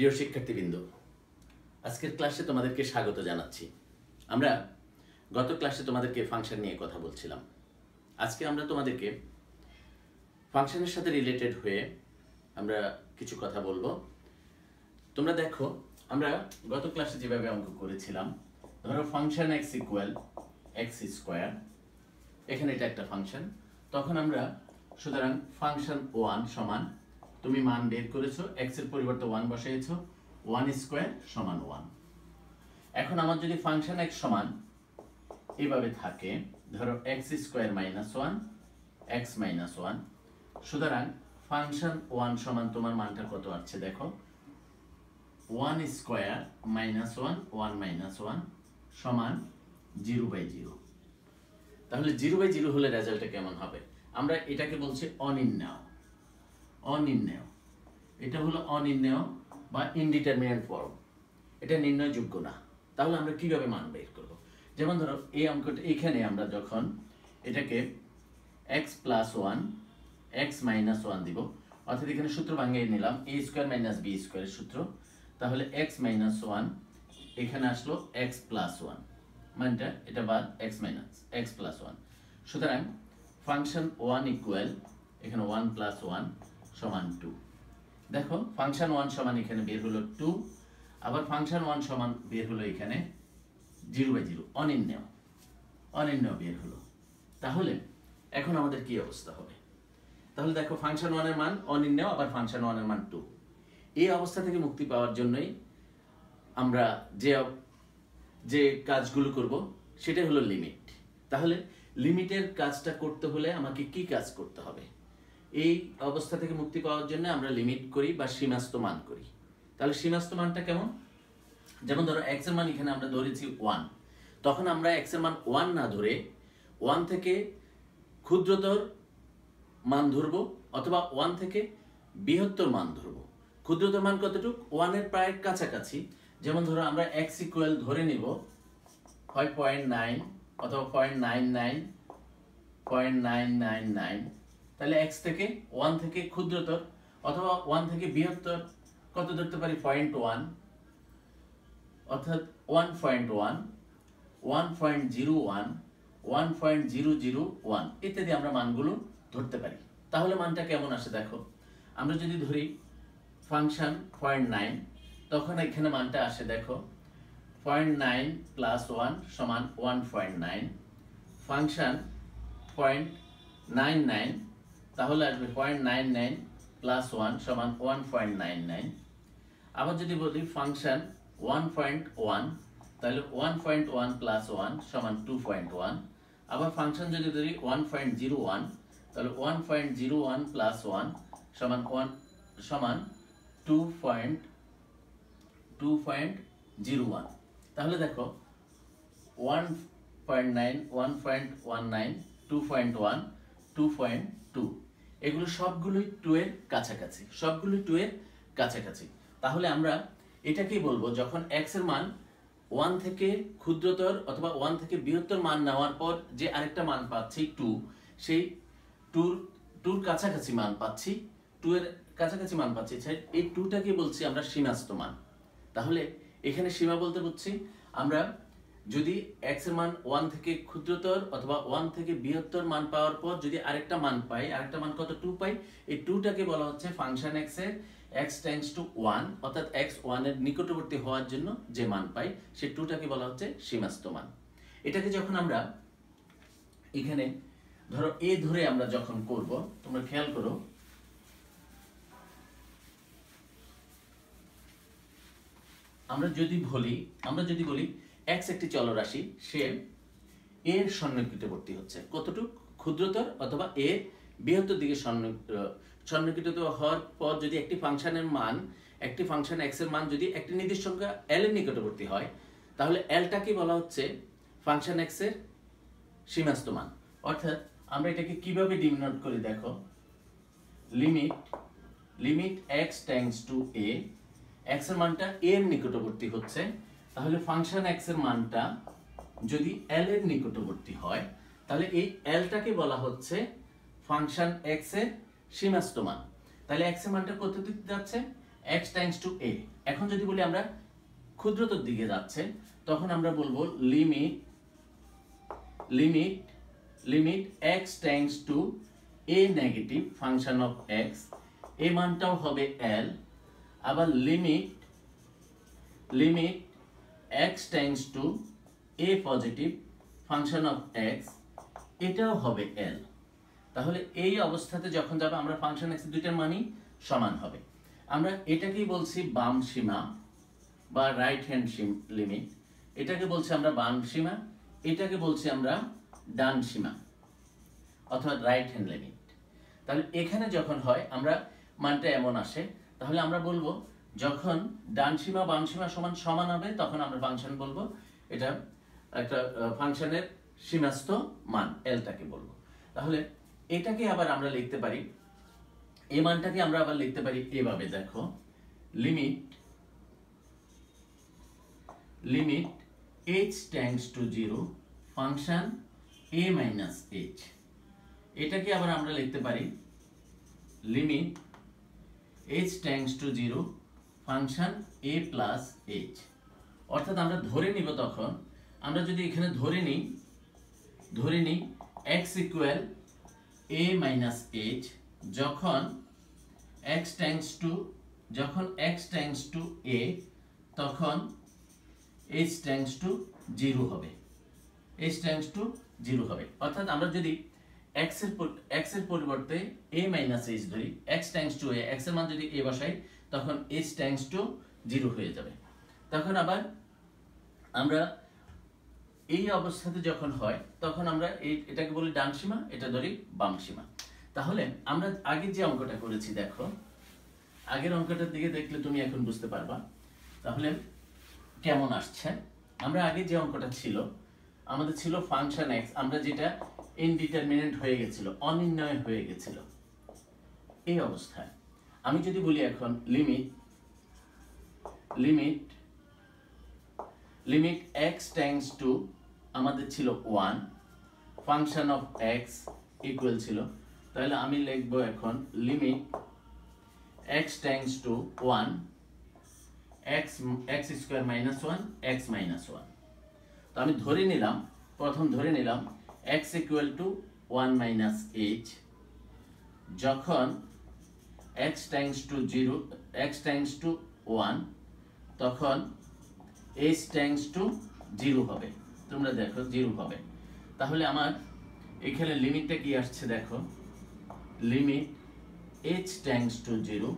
প্রিয় শিক্ষার্থীবৃন্দ, আজকের ক্লাসে তোমাদেরকে স্বাগত জানাচ্ছি। আমরা গত ক্লাসে তোমাদেরকে ফাংশন নিয়ে কথা বলছিলাম। আজকে আমরা তোমাদেরকে ফাংশনের সাথে রিলেটেড হয়ে আমরা কিছু কথা বলব। তোমরা দেখো, আমরা গত ক্লাসে যেভাবে অঙ্ক করেছিলাম, ধরো function x equal x square এখানে এটা একটা ফাংশন তখন আমরা সুতরাং ফাংশন ওয়ান সমান তুমি মান বের করেছ এক্সের পরিবর্তে ওয়ান বসিয়েছো ওয়ান স্কোয়ার সমান ওয়ান এখন আমার যদি ফাংশন এক্স সমান এভাবে থাকে, ধরো x square minus one x minus one সুতরাং ফাংশন ওয়ান সমান তোমার মানটা কত আছে দেখো one square minus one one minus one সমান জিরো বাই জিরো তাহলে জিরো বাই জিরো হলে রেজাল্টটা কেমন হবে? আমরা এটাকে বলছি অনির্ণয়। অনির্ণয়। এটা হলো অনির্ণয় বা ইনডিটারমিনেন্ট ফর্ম এটা নির্ণয়যোগ্য না। তাহলে আমরা কীভাবে মান বের করব? যেমন ধরো, এই অঙ্কটা, এখানে আমরা যখন এটাকে x plus one x minus one দিব, অর্থাৎ এখানে সূত্র ভাঙিয়ে নিলাম এ স্কোয়ার মাইনাস বি স্কোয়ারের সূত্র, তাহলে এক্স মাইনাস ওয়ান এখানে আসলো এক্স প্লাস ওয়ান মানটা এটা বাদ x minus x plus one সুতরাং ফাংশন ওয়ান ইকুয়াল এখানে ওয়ান প্লাস ওয়ান সমান টু দেখো ফাংশন ওয়ান সমান এখানে বের হলো টু আবার ফাংশন ওয়ান সমান বের হলো এখানে জিরো বাই জিরো অনির্ণয়। অনির্ণয় বের হলো। তাহলে, এখন আমাদের কি অবস্থা হবে? তাহলে দেখো ফাংশন ওয়ানের মান অনির্ণয়, আবার ফাংশন ওয়ানের মান টু এই অবস্থা থেকে মুক্তি পাওয়ার জন্যই আমরা যে যে কাজগুলো করব, সেটাই হলো লিমিট তাহলে লিমিটের কাজটা করতে হলে আমাকে কি কাজ করতে হবে? এই অবস্থা থেকে মুক্তি পাওয়ার জন্য আমরা লিমিট করি বা সীমাস্ত মান করি। তাহলে সীমাস্ত মানটা কেমন? যেমন ধরো এক্সের মান এখানে আমরা ধরেছি ওয়ান তখন আমরা এক্সের মান ওয়ান না ধরে ওয়ান থেকে ক্ষুদ্রতর মান ধরবো অথবা ওয়ান থেকে বৃহত্তর মান ধরবো। ক্ষুদ্রতর মান কতটুকু? ওয়ানের প্রায় কাছাকাছি। যেমন ধরো আমরা এক্স ইকুয়াল ধরে নিব ফাইভ পয়েন্ট নাইন অথবা point nine nine point nine nine nine তাহলে এক্স থেকে ওয়ান থেকে ক্ষুদ্রতর অথবা ওয়ান থেকে বৃহত্তর, কত ধরতে পারি? পয়েন্ট ওয়ান অর্থাৎ one point one one point zero one one point zero zero one ইত্যাদি আমরা মানগুলো ধরতে পারি। তাহলে মানটা কেমন আসে দেখো? আমরা যদি ধরি ফাংশন পয়েন্ট নাইন তখন এখানে মানটা আসে দেখো পয়েন্ট নাইন প্লাস ওয়ান সমান one point nine function point nine nine তাহলে আসবে point nine nine plus one সমান ওয়ান পয়েন্ট নাইন নাইন আবার যদি বলি ফাংশন ওয়ান পয়েন্ট ওয়ান তাহলে one point one plus one সমান টু পয়েন্ট ওয়ান আবার ফাংশন যদি ধরি ওয়ান পয়েন্ট জিরো ওয়ান তাহলে one point zero one plus one সমান ওয়ান সমান two point two point zero one তাহলে দেখো one point nine one point one nine two point one two point two এগুলো সবগুলোই two এর কাছাকাছি, সবগুলোই টু এর কাছাকাছি। তাহলে আমরা এটাকেই বলব, যখন এক্সের মান ওয়ান থেকে ক্ষুদ্রতর অথবা ওয়ান থেকে বৃহত্তর মান নেওয়ার পর যে আরেকটা মান পাচ্ছি টু সেই টুর টুর কাছাকাছি মান পাচ্ছি টু এর কাছাকাছি মান পাচ্ছি। এই টুটাকে বলছি আমরা সীমাস্ত মান। তাহলে এখানে সীমা বলতে বুঝছি, আমরা যদি এক্সের মান ওয়ান থেকে ক্ষুদ্রতর অথবা ওয়ান থেকে বৃহত্তর মান পাওয়ার পর যদি আরেকটা মান পাই, আরেকটা মান কত টু পাই, এই টুটাকে বলা হচ্ছে ফাংশন এক্সের এক্স টেন্স টু ওয়ান অর্থাৎ এক্স ওয়ানের নিকটবর্তী হওয়ার জন্য যে মান পাই, সে টুটাকে বলা হচ্ছে সীমাস্ত মান। এটাকে যখন আমরা এখানে ধরো এ ধরে আমরা যখন করব, তোমরা খেয়াল করো, আমরা যদি বলি, আমরা যদি বলি এক্স একটি চলরাশি, সে এর সন্নিকটবর্তী হচ্ছে। কতটুক? ক্ষুদ্রতর অথবা এ বৃহত্তর দিকে সন্নিকট হওয়ার পর যদি একটি ফাংশনের মান, একটি ফাংশন এক্সের মান যদি একটি নির্দিষ্ট সংখ্যা এল এর নিকটবর্তী হয়, তাহলে এলটাকে বলা হচ্ছে ফাংশন এক্সের সীমাস্ত মান। অর্থাৎ আমরা এটাকে কীভাবে ডিমিনোট করি দেখো? Limit limit x tends to a এক্সের মানটা এর নিকটবর্তী হচ্ছে তাহলে ফাংশন এক্সের মানটা যদি এল এর নিকটবর্তী হয়, তাহলে এই এলটাকে বলা হচ্ছে ফাংশন এক্সের সীমাস্ত মান। তাহলে এক্সের মানটা কত দিকে যাচ্ছে? এক্স টাইমস টু এ এখন যদি বলি আমরা ক্ষুদ্রতর দিকে যাচ্ছে, তখন আমরা বলব limit limit limit x tends to a negative function of x এ মানটাও হবে এল আবার limit limit x tends to a positive function of x এটাও হবে এল তাহলে এই অবস্থাতে যখন যাবে, আমরা ফাংশন এক্স দুইটার মানই সমান হবে। আমরা এটাকেই বলছি বাম সীমা বা রাইট হ্যান্ড লিমিট এটাকে বলছি আমরা বাম সীমা, এটাকে বলছি আমরা ডান সীমা অথবা রাইট হ্যান্ড লিমিট তাহলে এখানে যখন হয়, আমরা মানটা এমন আসে, তাহলে আমরা বলব যখন ডান সীমা বাম সীমা সমান সমান হবে, তখন আমরা ফাংশন বলব। এটা একটা ফাংশনের সীমাস্থ মান এলটাকে বলব। তাহলে এটাকে আবার আমরা লিখতে পারি। এই মানটাকে আমরা আবার লিখতে পারি এভাবে, দেখো। Limit limit h tends to zero function a minus h এটাকে আবার আমরা লিখতে পারি। Limit h tends to zero function a plus h অর্থাৎ আমরা ধরে নিব তখন, আমরা যদি এখানে ধরে নিই ধরে নিই x equal a minus h যখন এক্স টেন্ডস টু যখন এক্স টেন্ডস টু এ তখন এইচ টেন্ডস টু জিরো হবে। এইচ টেন্ডস টু জিরো হবে। অর্থাৎ আমরা যদি x এর পরিবর্তে এ মাইনাস এইচ ধরি এক্স টেন্ডস টু এ এর মান যদি এ বসাই তখন h টেন্ডস টু জিরো হয়ে যাবে। তখন আবার আমরা এই অবস্থাতে যখন হয়, তখন আমরা এই, এটাকে বলি ডান সীমা, এটা ধরি বাম সীমা। তাহলে আমরা আগে যে অঙ্কটা করেছি, দেখো, আগের অঙ্কটার দিকে দেখলে তুমি এখন বুঝতে পারবা। তাহলে কেমন আসছে? আমরা আগে যে অঙ্কটা ছিল, আমাদের ছিল ফাংশন এক্স আমরা যেটা ইনডিটারমিনেন্ট হয়ে গেছিল, অনির্ণয় হয়ে গেছিল। এই অবস্থায়। আমি যদি বলি এখন limit limit limit x tends to আমাদের ছিল one function of x equal ছিল। তাহলে আমি লিখব এখন limit x tends to one x x square minus one x minus one তো আমি ধরে নিলাম, প্রথম ধরে নিলাম x equal to one minus h যখন x times to zero x times to one তখন এইচ টাইমস টু জিরো হবে। তোমরা দেখো জিরো হবে। তাহলে আমার এখানে লিমিটটা কি আসছে দেখো? Limit h times to zero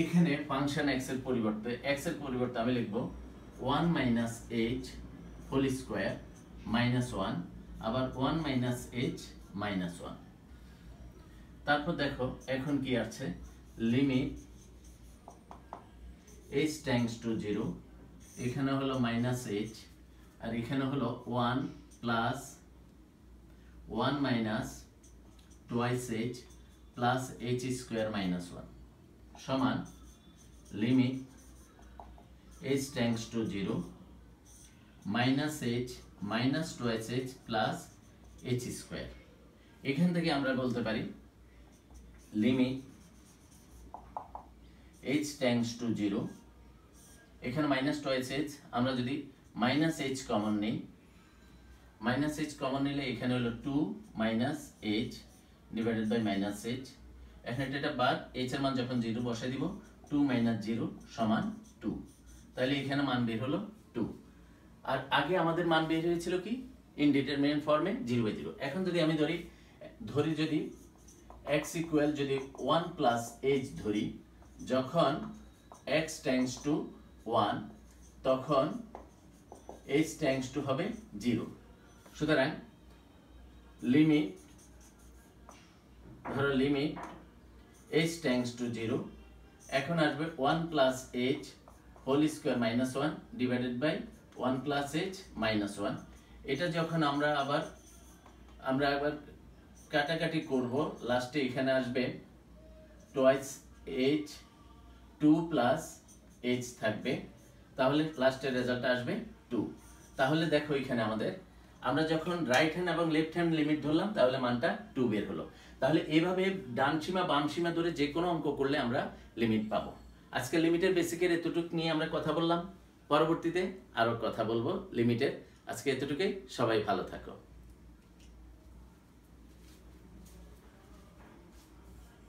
এখানে ফাংশন এক্সের পরিবর্তে এক্সের পরিবর্তে আমি লিখব one minus h whole square minus one আবার one minus h minus one তারপর দেখো, এখন কি আছে? Limit h times to zero এখানে হলো মাইনাস এইচ আর এখানে হলো one plus one minus twice h plus h square minus one সমান limit h tends to zero minus h minus twice h plus h square এখান থেকে আমরা বলতে পারি limit h tends to zero এখানে মাইনাস টোয়াইস এইচ আমরা যদি minus h common নিই মাইনাস এইচ কমন নিলে এখানে হলো two minus h divided by minus h এখন এটা বাদ এইচ এর মান যখন জিরো বসাই দিব টু মাইনাস জিরো সমান টু তাহলে এখানে মান বের হলো টু আর আগে আমাদের মান বের হয়েছিল কি? ইনডিটারমিনেন্ট ফর্মে জিরো বাই জিরো এখন যদি আমি ধরি ধরি যদি এক্স ইকুয়াল যদি ওয়ান প্লাস এইচ ধরি, যখন এক্স টেন্স টু ওয়ান তখন এইচ টেন্স টু হবে জিরো সুতরাং লিমিট ধরো limit h tends to zero এখন আসবে one plus h whole square minus one divided by one plus h minus one এটা যখন আমরা আবার আমরা আবার কাটাকাটি করব। লাস্টে এখানে আসবে। Twice h two plus h থাকবে। তাহলে লাস্টের রেজাল্ট আসবে টু তাহলে দেখো এখানে আমাদের, আমরা যখন রাইট হ্যান্ড এবং লেফট হ্যান্ড লিমিট ধরলাম, তাহলে মানটা টু বের হলো। তাহলে এভাবে ডান সীমা, বাম সীমা ধরে যে কোনো অঙ্ক করলে আমরা লিমিট পাবো। আজকে লিমিটের বেসিকের এতটুক নিয়ে আমরা কথা বললাম। পরবর্তীতে আরও কথা বলব লিমিটের আজকে এতটুকুই। সবাই ভালো থাকো।